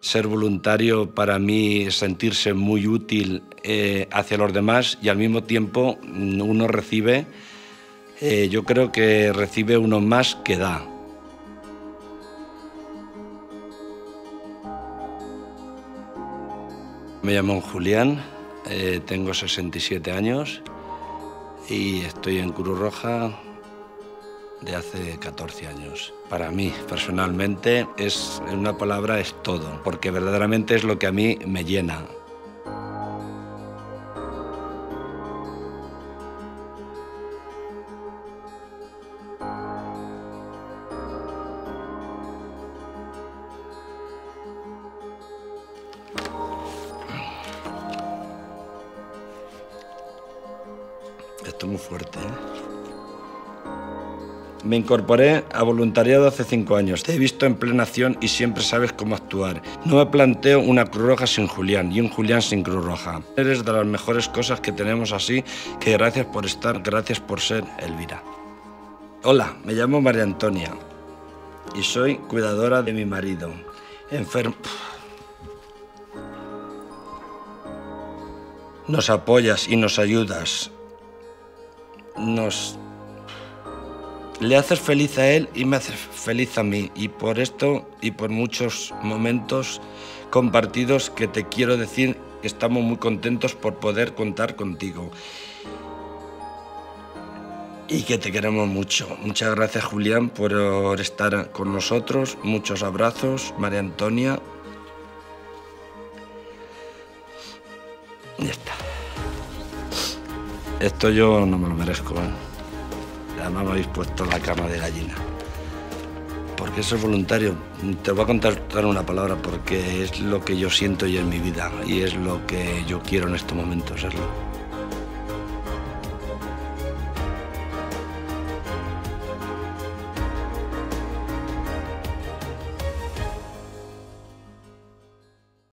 Ser voluntario para mí es sentirse muy útil eh, hacia los demás y al mismo tiempo uno recibe, eh, yo creo que recibe uno más que da. Me llamo Julián, eh, tengo 67 años y estoy en Cruz Roja de hace 14 años. Para mí, personalmente, es una palabra es todo, porque verdaderamente es lo que a mí me llena. Esto es muy fuerte, ¿eh? Me incorporé a voluntariado hace cinco años. Te he visto en plena acción y siempre sabes cómo actuar. No me planteo una Cruz Roja sin Julián y un Julián sin Cruz Roja. Eres de las mejores cosas que tenemos así, que gracias por estar, gracias por ser Elvira. Hola, me llamo María Antonia y soy cuidadora de mi marido. Enfermo. Nos apoyas y nos ayudas. Nos le haces feliz a él y me haces feliz a mí. Y por esto y por muchos momentos compartidos que te quiero decir que estamos muy contentos por poder contar contigo. Y que te queremos mucho. Muchas gracias Julián por estar con nosotros. Muchos abrazos, María Antonia. Ya está. Esto yo no me lo merezco. ¿eh? Además me habéis puesto la cama de gallina. Porque eso es voluntario. Te voy a contar una palabra porque es lo que yo siento yo en mi vida y es lo que yo quiero en estos momentos serlo.